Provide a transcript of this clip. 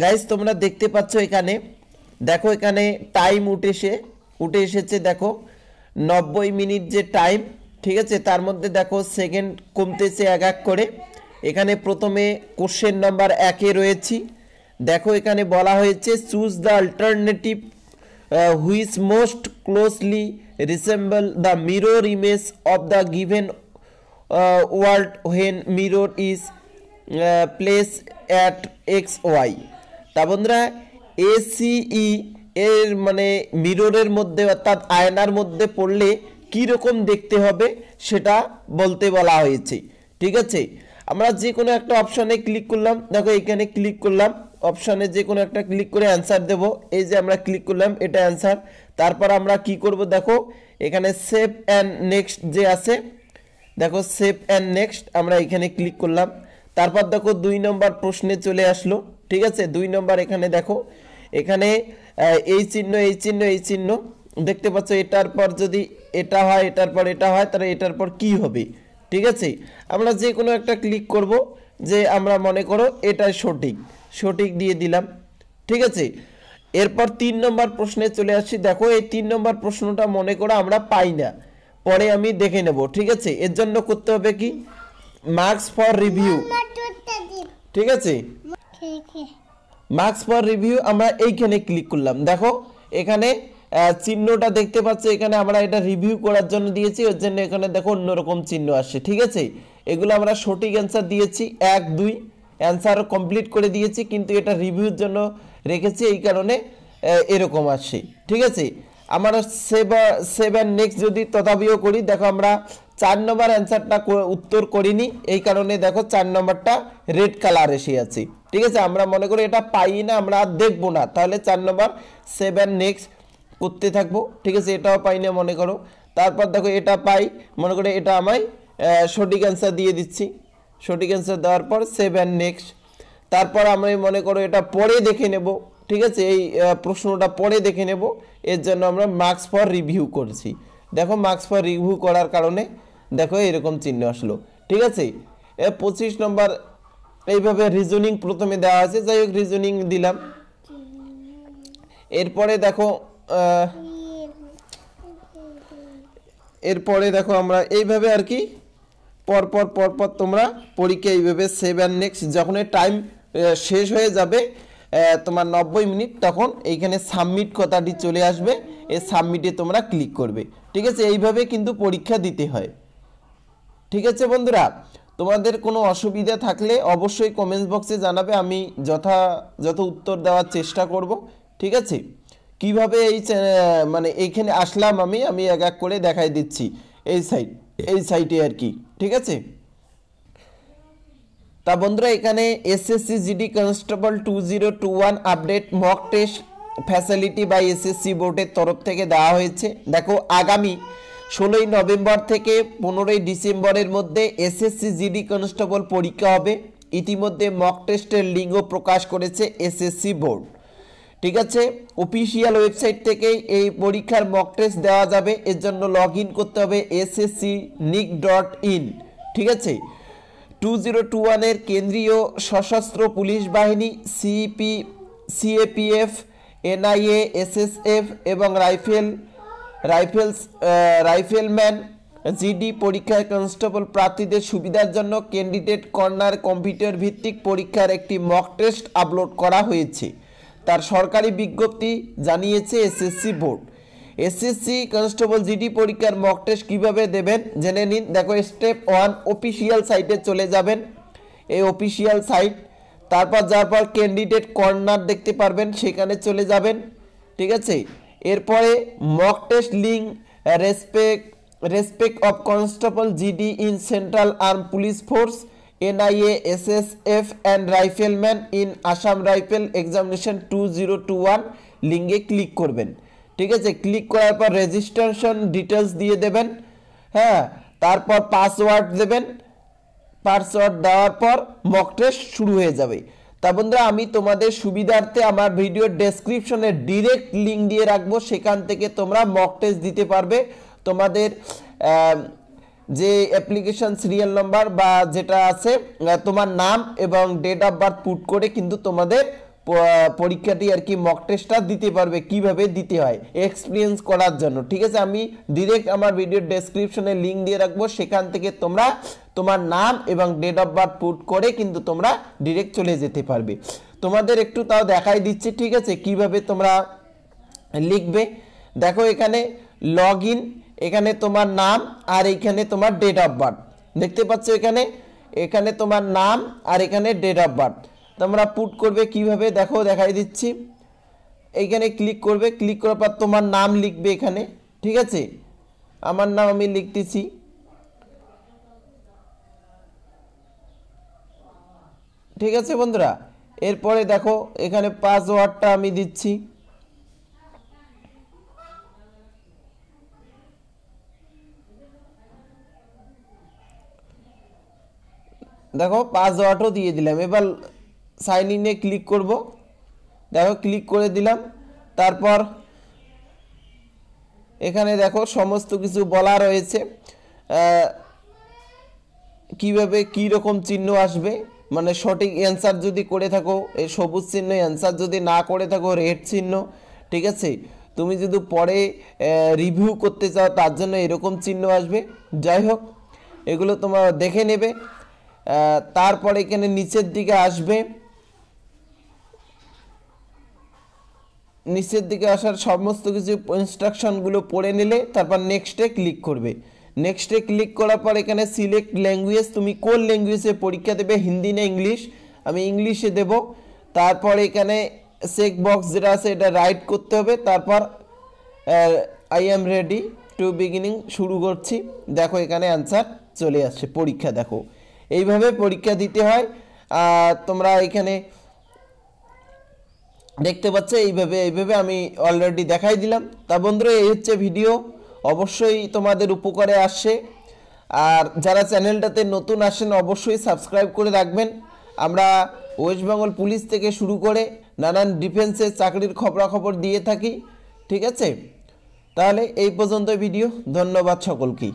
Guys তোমরা দেখতে পাচ্ছ এখানে। দেখো এখানে টাইম উঠেছে উঠে এসেছে, দেখো। নব্বই মিনিট যে টাইম ঠিক আছে? তার মধ্যে দেখো সেকেন্ড কমতেছে এক এক করে। এখানে প্রথমে কোশ্চেন নাম্বার একে রয়েছি। দেখো এখানে বলা হয়েছে choose the alternative which most closely resemble the mirror image of the given world when mirror is place at X Y তা বন্ধুরা এসিই এর মানে মিররের মধ্যে অর্থাৎ আয়নার মধ্যে পড়লে কী রকম দেখতে হবে সেটা বলতে বলা হয়েছে। ঠিক আছে? আমরা যে কোনো একটা অপশানে ক্লিক করলাম। দেখো এখানে ক্লিক করলাম। অপশানে যে কোনো একটা ক্লিক করে অ্যান্সার দেব। এই যে আমরা ক্লিক করলাম, এটা অ্যান্সার তারপর আমরা কি করব দেখো, এখানে সেভ অ্যান্ড নেক্সট যে আছে, দেখো সেভ অ্যান্ড নেক্সট আমরা এখানে ক্লিক করলাম। তারপর দেখো দুই নম্বর প্রশ্নে চলে আসলো। ঠিক আছে? দুই নম্বর এখানে দেখো। এখানে এই চিহ্ন এই চিহ্ন এই চিহ্ন। দেখতে পাচ্ছ এটার পর যদি এটা হয় এটার পর এটা হয় তাহলে এটার পর কি হবে? ঠিক আছে? আমরা যে কোনো একটা ক্লিক করব যে আমরা মনে করো এটাই সঠিক। সঠিক দিয়ে দিলাম। ঠিক আছে? এরপর তিন নম্বর প্রশ্নে চলে আসি দেখো এই তিন নম্বর প্রশ্নটা মনে করো আমরা পাই না। পরে আমি দেখে নেব। ঠিক আছে? এর জন্য করতে হবে কি? মার্কস ফর রিভিউ ঠিক আছে? মার্কস ফর রিভিউ আমরা এইখানে ক্লিক করলাম। দেখো, এখানে চিহ্নটা দেখতে পাচ্ছ, এখানে আমরা এটা রিভিউ করার জন্য দিয়েছি ওর জন্য এখানে দেখো অন্যরকম চিহ্ন আসছে, ঠিক আছে? এগুলো আমরা সঠিক অ্যান্সার দিয়েছি, এক, দুই অ্যান্সার কমপ্লিট করে দিয়েছি, কিন্তু এটা রিভিউর জন্য রেখেছি, এই কারণে এরকম আসছে, ঠিক আছে? আমরা সেবা সেভেন নেক্সট যদি তথাপিও করি, দেখো আমরা চার নম্বর অ্যান্সারটা উত্তর করিনি, এই কারণে দেখো চার নম্বরটা রেড কালার এসে আছে। ঠিক আছে, আমরা মনে করি এটা পাই না, আমরা আর দেখব না। তাহলে চার নম্বর সেভেন নেক্সট করতে থাকব। ঠিক আছে, এটাও পাই না মনে করো। তারপর দেখো, এটা পাই, মনে করো এটা আমায় সঠিক অ্যান্সার দিয়ে দিচ্ছি। সঠিক অ্যান্সার দেওয়ার পর সেভেন নেক্সট তারপর আমরা মনে করো এটা পরে দেখে নেব। ঠিক আছে, এই প্রশ্নটা পরে দেখে নেব। এর জন্য আমরা মার্কস ফর রিভিউ করছি। দেখো মার্কস ফর রিভিউ করার কারণে দেখো এরকম চিহ্ন আসলো। ঠিক আছে পঁচিশ নম্বর এইভাবে রিজনিং প্রথমে দেওয়া আছে, যাই হোক রিজনিং দিলাম। এরপরে দেখো এরপরে দেখো আমরা এইভাবে আর কি, পরপর পরপর তোমরা পরীক্ষা এইভাবে সেভেন নেক্সট যখন টাইম শেষ হয়ে যাবে তোমার নব্বই মিনিট, তখন এইখানে সাবমিট কথাটি চলে আসবে, এই সাবমিটে তোমরা ক্লিক করবে। ঠিক আছে? এইভাবে কিন্তু পরীক্ষা দিতে হয়। ঠিক আছে বন্ধুরা? তোমাদের কোনো অসুবিধা থাকলে অবশ্যই কমেন্টস বক্সে জানাবে, আমি যথাযথ উত্তর দেওয়ার চেষ্টা করব, ঠিক আছে? কীভাবে এই মানে এইখানে আসলাম আমি আমি এক এক করে দেখাই দিচ্ছি, এই সাইট এই সাইটে আর কি, ঠিক আছে? তা বন্ধুরা, এখানে SSC GD constable two zero two one update mock test facility বা এসএসসি বোর্ডের তরফ থেকে দেওয়া হয়েছে। দেখো, আগামী ষোলোই নভেম্বর থেকে পনেরোই ডিসেম্বরের মধ্যে এসএসসি জিডি কনস্টেবল পরীক্ষা হবে। ইতিমধ্যে মক টেস্টের লিঙ্ক প্রকাশ করেছে এসএসসি বোর্ড। ঠিক আছে? অফিসিয়াল ওয়েবসাইট থেকেই এই পরীক্ষার মক টেস্ট দেওয়া যাবে। এর জন্য লগ করতে হবে এসএসসি নিক ডট ইন। ঠিক আছে? টু জিরো টু ওয়ানের কেন্দ্রীয় সশস্ত্র পুলিশ বাহিনী, সিপি, সিএপিএফ, এনআইএ, এসএসএফ এবং রাইফেল রাইফেলস রাইফেলম্যান, জিডি পরীক্ষায় কনস্টেবল প্রার্থীদের সুবিধার জন্য ক্যান্ডিডেট কর্নার কম্পিউটার ভিত্তিক পরীক্ষার একটি মক টেস্ট আপলোড করা হয়েছে। তার সরকারি বিজ্ঞপ্তি জানিয়েছে SSC board. SSC constable GD পরীক্ষার মক টেস্ট কীভাবে দেবেন জেনে নিন। দেখো, স্টেপ ওয়ান, অফিসিয়াল সাইটে চলে যাবেন। এই অফিসিয়াল সাইট, তারপর যাওয়ার পর ক্যান্ডিডেট কর্নার দেখতে পারবেন, সেখানে চলে যাবেন। ঠিক আছে? এরপরে mock test link respect respect of constable GD in central arm police force NIA SSF and rifleman in Assam rifle examination two zero two one লিঙ্কে ক্লিক করবেন। ঠিক আছে? ক্লিক করার পর রেজিস্ট্রেশন ডিটেলস দিয়ে দেবেন। হ্যাঁ? তারপর পাসওয়ার্ড দেবেন। পাসওয়ার্ড দেওয়ার পর মক টেস্ট শুরু হয়ে যাবে। তা বন্ধুরা, আমি তোমাদের সুবিধার্থে আমার ভিডিও ডেসক্রিপশনে ডিরেক্ট লিঙ্ক দিয়ে রাখব। সেখান থেকে তোমরা মক টেস্ট দিতে পারবে। তোমাদের যে অ্যাপ্লিকেশন সিরিয়াল নম্বর বা যেটা আছে তোমার নাম এবং ডেট অফ বার্থ পুট করে কিন্তু তোমাদের পরীক্ষাটি আর কি মক টেস্টটা দিতে পারবে, কীভাবে দিতে হয় এক্সপিরিয়েন্স করার জন্য। ঠিক আছে, আমি ডিরেক্ট আমার ভিডিওর ডেসক্রিপশনে লিঙ্ক দিয়ে রাখব, সেখান থেকে তোমরা তোমার নাম এবং ডেট অফ বার্থ পুট করে কিন্তু তোমরা ডিরেক্ট চলে যেতে পারবে। তোমাদের একটু তাও দেখাই দিচ্ছি, ঠিক আছে, কীভাবে তোমরা লিখবে। দেখো এখানে লগ এখানে তোমার নাম আর এখানে তোমার ডেট অফ বার্থ দেখতে পাচ্ছ এখানে? এখানে তোমার নাম আর এখানে ডেট অফ বার্থ তোমরা পুট করবে কীভাবে? দেখো, দেখাই দিচ্ছি। এইখানে ক্লিক করবে। ক্লিক করার পর তোমার নাম লিখবে এখানে, ঠিক আছে? আমার নাম আমি লিখতেছি। ঠিক আছে বন্ধুরা? এরপরে দেখো, এখানে পাসওয়ার্ডটা আমি দিচ্ছি। দেখো পাসওয়ার্ডও দিয়ে দিলাম। এবার সাইন ইনে ক্লিক করব। দেখো ক্লিক করে দিলাম। তারপর এখানে দেখো, সমস্ত কিছু বলা রয়েছে। কীভাবে কি রকম চিহ্ন আসবে? মানে সঠিক অ্যান্সার যদি করে থাকো এই সবুজ চিহ্ন অ্যান্সার যদি না করে থাকো রেড চিহ্ন, ঠিক আছে? তুমি যদি পরে রিভিউ করতে চাও, তার জন্য এরকম চিহ্ন আসবে। যাই হোক, এগুলো তোমরা দেখে নেবে। তারপরে এখানে নিচের দিকে আসবে। নিচের দিকে আসার সমস্ত কিছু ইনস্ট্রাকশনগুলো পড়ে নিলে তারপর নেক্সটে ক্লিক করবে। নেক্সটে ক্লিক করার পর এখানে সিলেক্ট ল্যাঙ্গুয়েজ তুমি কোন ল্যাঙ্গুয়েজে পরীক্ষা দেবে? হিন্দি না ইংলিশ? আমি ইংলিশে দেব। তারপর এখানে চেক বক্স যেটা আছে, এটা রাইট করতে হবে। তারপর I am ready to beginning শুরু করছি। দেখো এখানে অ্যান্সার চলে আসছে, পরীক্ষা দেখো। এইভাবে পরীক্ষা দিতে হয়। তোমরা এখানে দেখতে পাচ্ছে, এইভাবে এইভাবে আমি অলরেডি দেখাই দিলাম। তা বন্ধুরা, এই হচ্ছে ভিডিও অবশ্যই তোমাদের উপকারে আসছে আর যারা চ্যানেলটাতে নতুন আসেন, অবশ্যই সাবস্ক্রাইব করে রাখবেন। আমরা ওয়েস্ট বেঙ্গল পুলিশ থেকে শুরু করে নানান ডিফেন্সের চাকরির খবরাখবর দিয়ে থাকি, ঠিক আছে? তাহলে এই পর্যন্ত ভিডিও ধন্যবাদ সকলকেই।